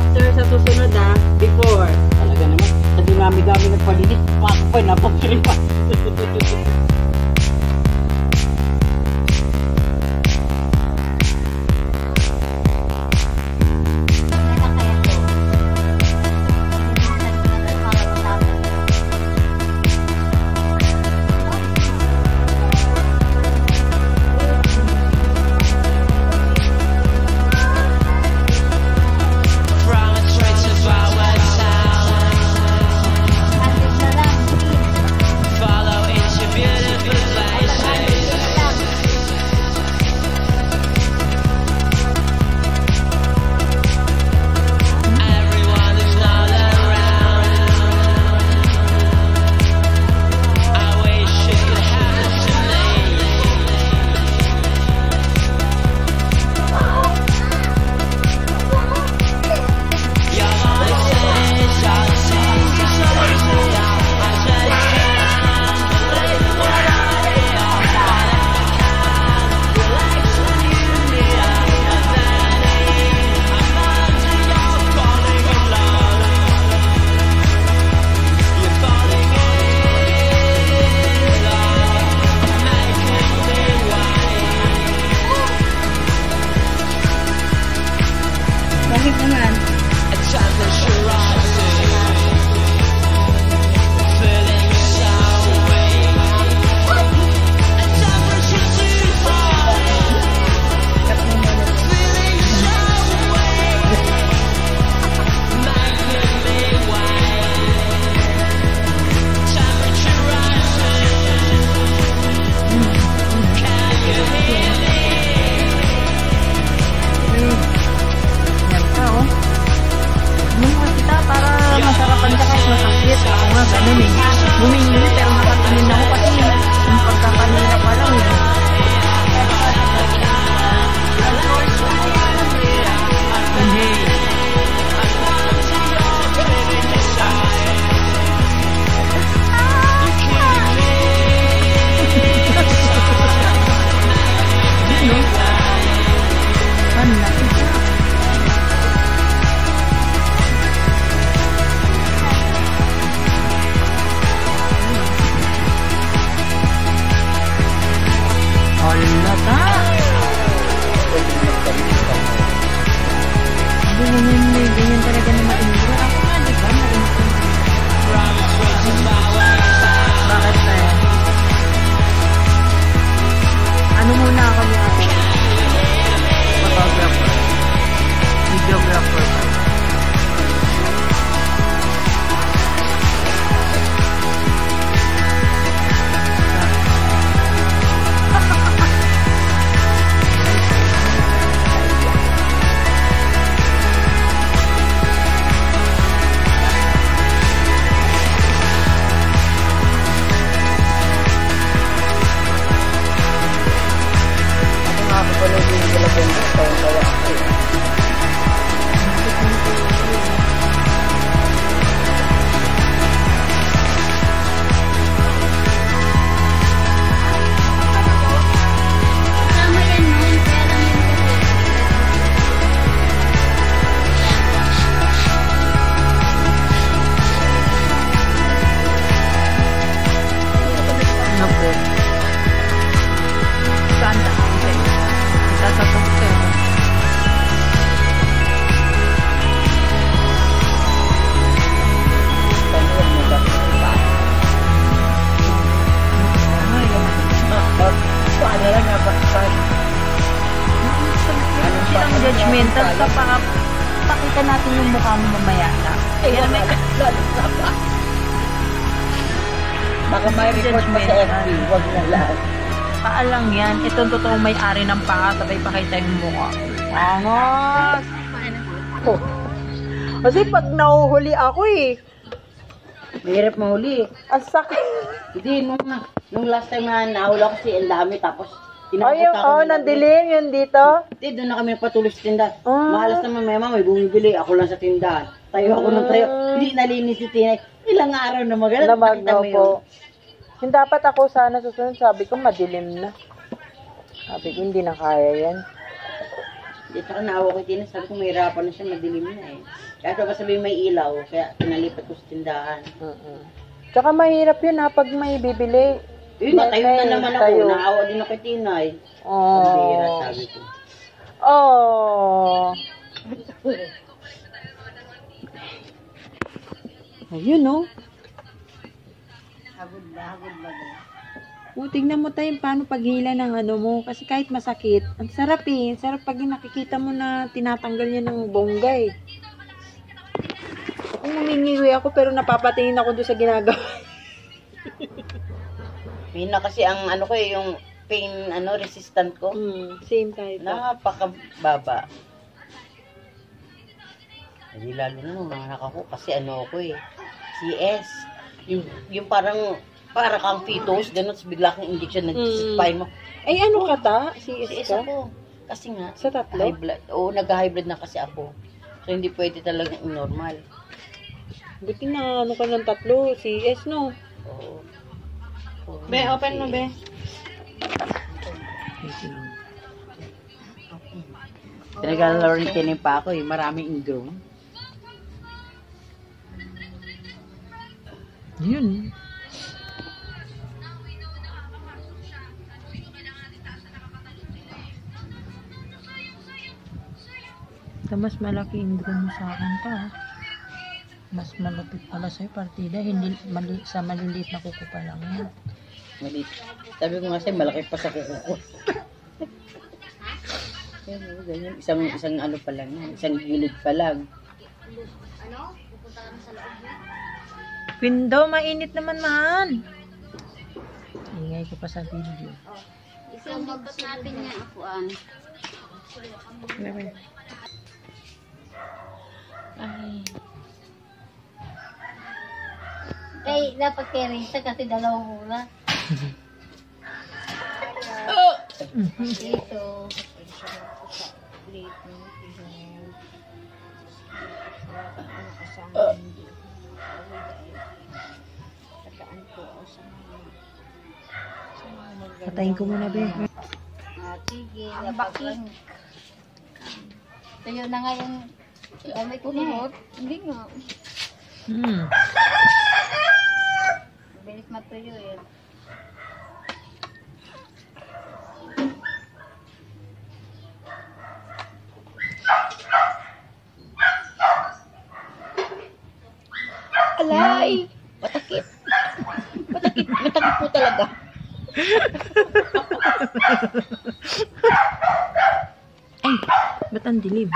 After sa susunod ah, before. Talaga naman. Sa dinami-dami ng palinis, pakapay, masakit. Ako nga ganun eh. Sa pa pakita natin yung mukha mo mamaya na. Kaya may Baka may report pa sa FB, wag na lang. paa lang yan. Ito totoong may-ari ng paa. Sabay pakita yung mukha. Angas! Oh. Kasi pag nahuhuli ako eh. Mahirap mahuli. Ang sakit. Hindi, nung, nung last time na nahula ko si ang dami, tapos Oh, yung, oh, na- nandilim yun dito. Hindi, doon na kami patuloy sa tindahan. Ah. Mahalas naman may mama, may bumibili. Ako lang sa tindahan. Tayo ako ng tayo. Ah. Hindi nalinis si Tinay. Ilang araw na magalang. Lamag na po. Yung dapat ako sana susunod, sabi ko madilim na. Sabi ko hindi na kaya yan. Hindi, tsaka naawa ko din. Sabi ko, mahirapan na siya, madilim na eh. Kaya ito ba sabihin may ilaw, kaya pinalipat ko sa tindahan. Mm-mm. Tsaka mahirap yun ha, pag may bibili. Yun, May- natayo na naman ako. tayo. Naawa din ako Tinay. Ang bihira, Oh. sabi ko. Oh. Ayun, no? Hagod ba, hagod ba? O, tignan mo tayo paano paghila ng ano mo. Kasi kahit masakit, ang sarap eh. Ang sarap pag nakikita mo na tinatanggal niya ng bongga eh. Kung humingiwi ako pero napapatingin ako doon sa ginagawa. May na kasi ang ano ko eh, yung pain ano resistant ko. mm, same na. Napakababa. Hindi lalo na nung nanganak ako kasi ano ako eh, CS. Yung, yung parang, para kang fetus, ganun, bigla kang injection, nag-spine mo. Ay, ano ka ta? CS CS ka? ako. Kasi nga, Sa tatlo? high blood. Oo, nag-high blood na kasi ako. So, hindi pwede talaga normal. Buti na ano ka ng tatlo. CS, no? Oo. Be, open mo, be. Pinag-learn pa ako eh, maraming ingrown. Yun. Ito, mas malaki indro mo sa akin pa. ah. Mas malapit pala sa'yo, partida. Hindi, mali, sa maliliit na kuko pa lang yan. Mali. Sabi ko nga sa'yo, malaki pa sa kuko ko. Oh, ganyan. Isang, isang ano pa lang yan. Isang gilid pa lang. Window, mainit naman man. Ingay ko pa sa video. Isumabot natin yan, apuan. Ay. Kay, dapat kay Rita kasi dalawang muna. Dito. Patayin ko muna, be. Ah, sige, dapat lang. Tuyo na nga yung gamit niya. Hindi nga. Hmm. Bilis matuyo eh. Alay! Matakit. Matakit. Matakit po talaga. Ay, ba't ang dilim?